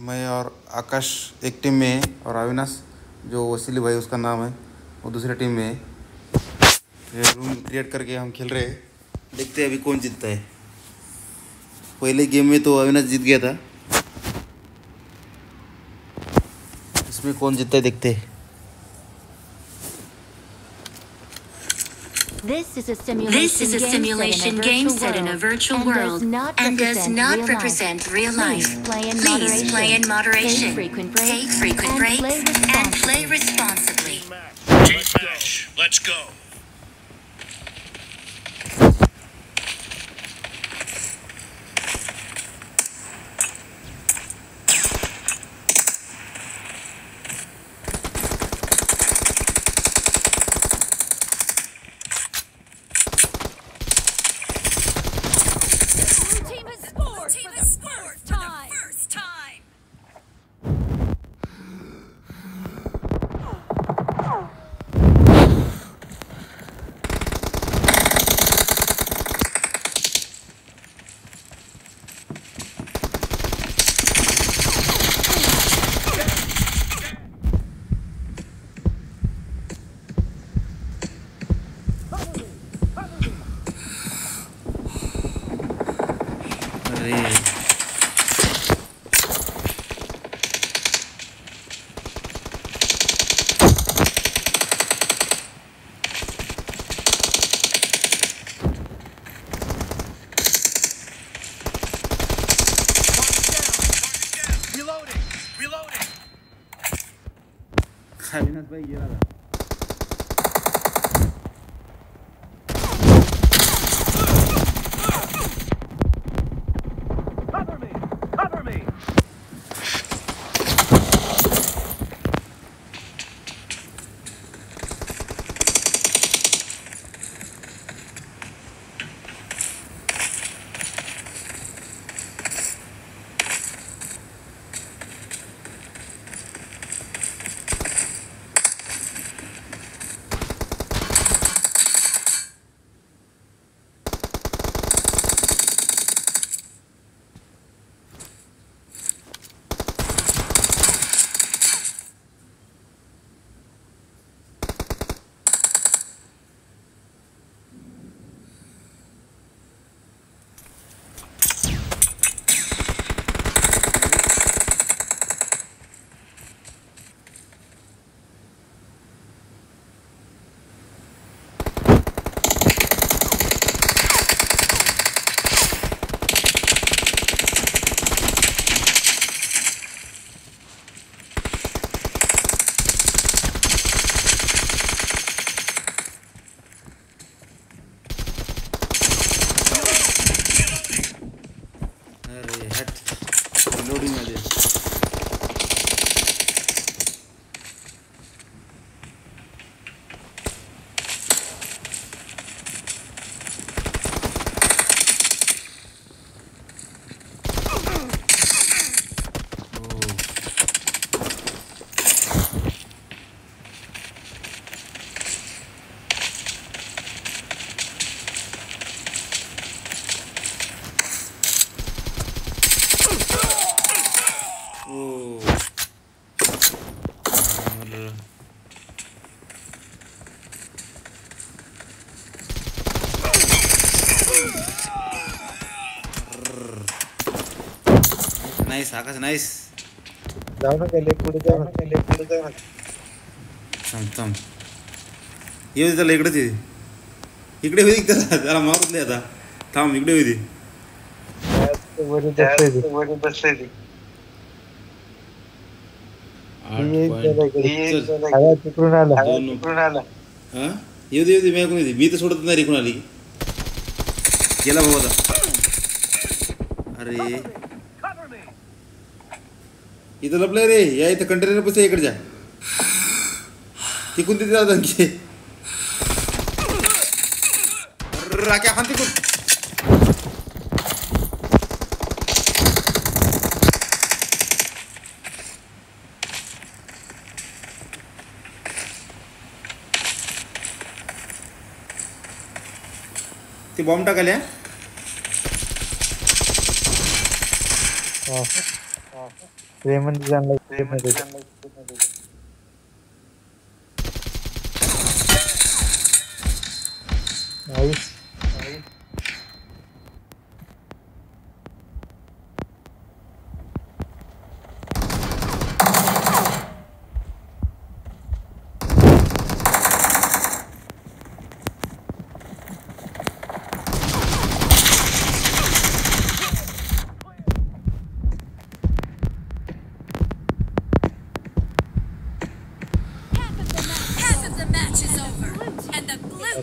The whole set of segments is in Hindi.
मैं और आकाश एक टीम में है और अविनाश, जो वसीली भाई, उसका नाम है, वो दूसरे टीम में है। रूम क्रिएट करके हम खेल रहे हैं। देखते हैं अभी कौन जीतता है। पहले गेम में तो अविनाश जीत गया था। इसमें कौन जीतता है, देखते हैं। This is a simulation, This is a simulation game set in a virtual world and does not represent real life. Please play in moderation. Take frequent breaks. Take frequent and breaks play and responsibly. play responsibly. Team match. Let's go. Ah bien. और नाईस आकाश नाईस जाऊ नका लय पुढे जाऊ नका लय पुढे जाऊ नका थांब थांब येऊ दे त्याला इकडेच ये इकडे होती त्याला त्याला मारून दे आता थांब इकडे होती वरी बसले तिकडून आला. तिकडून आला हा येऊ दे येऊ दे मी ऐकून येते मी तर सोडत नाही रेकून आली गेला भाऊ आता अरे. इथं लपलंय रे या इथं कंटेनर पैसे इकडच्या तिकून तिथे जात आणखी राख्या खान तिकून ते बॉम्ब टाकाल्या हा. रेमन रेमन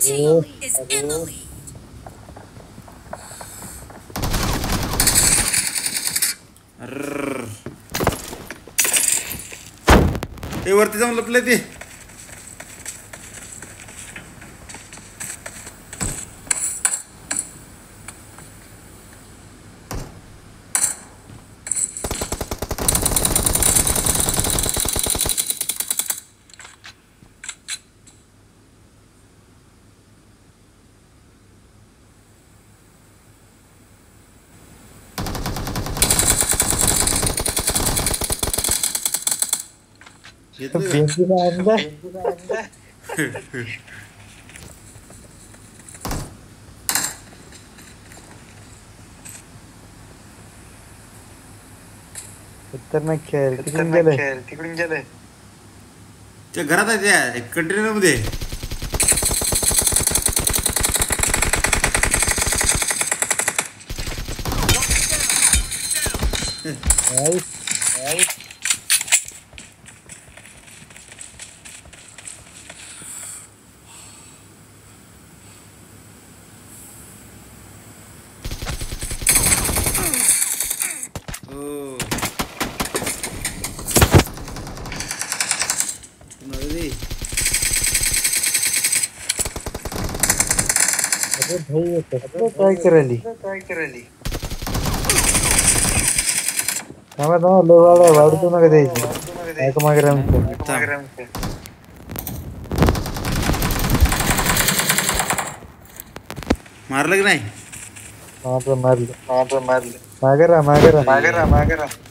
team is in the lead. अर्र. ए वरती जाऊन लपले ते घेतलं का? बेंचीला आणलं खतरनाक खेळ तिकडून गेलं तिकडून गेले त्या घरात आहे त्या कंटेनर मध्ये नाइस ओ अरे भाई ये कसलं काय करायली काय करायली थांबा थांबा लय वाढ वाढतो नका द्यायची ऐका मागे थांब. मारलं की नाही मारलं मारलं मारलं मारलं मागे राहा मागे राहा मागे राहा मागे राहा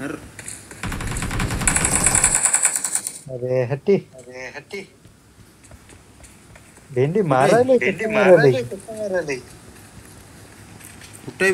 अर्र. अरे हट्टी। अरे हट्टी। भेंडी मारायला भेंडी मारायला मारायला कसं मारायला कुठं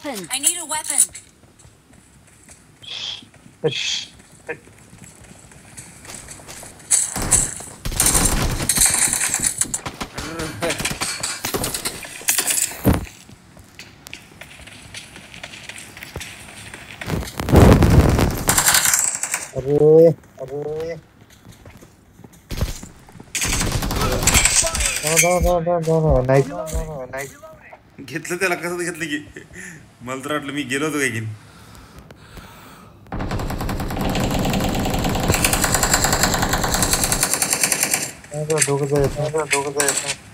बे ते I need a weapon. I need a weapon. अरे अरे नाईस नाही घेतलं त्याला कसं घेतलं की. मला तर वाटलं मी गेलो होतो काय की. दोघं जायचं दोघं जायचं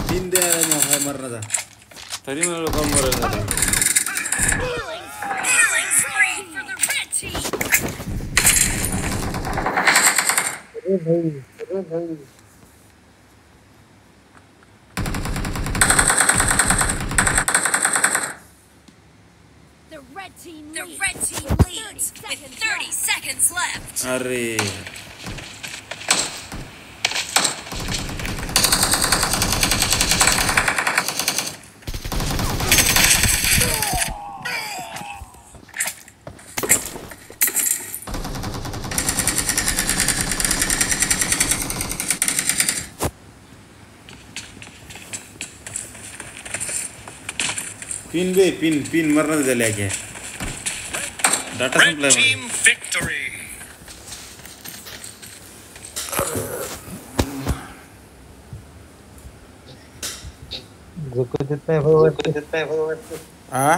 तीन द्यायला मग हाय मरणाचा तरी मला call मरायला The red team leads. The red team leads 30 with 30 left. seconds left. Arriba. पिन बे पिन पिन मरना झाल्या क्या डाटा संप्लाई टीम विक्ट्री जितना है वो जितना है वो आ